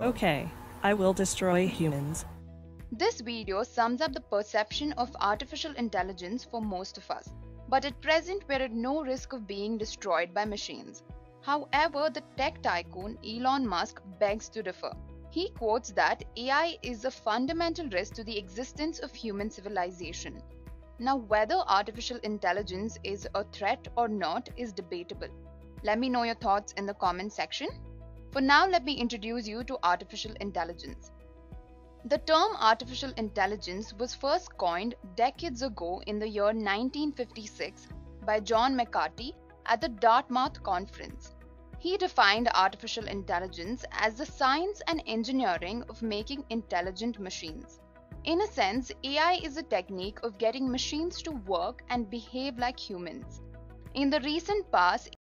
Okay, I will destroy humans. This video sums up the perception of artificial intelligence for most of us. But at present, we're at no risk of being destroyed by machines. However, the tech tycoon Elon Musk begs to differ. He quotes that AI is a fundamental risk to the existence of human civilization. Now, whether artificial intelligence is a threat or not is debatable. Let me know your thoughts in the comment section. For now, let me introduce you to artificial intelligence. The term artificial intelligence was first coined decades ago in the year 1956 by John McCarthy at the Dartmouth Conference. He defined artificial intelligence as the science and engineering of making intelligent machines. In a sense, AI is a technique of getting machines to work and behave like humans. In the recent past,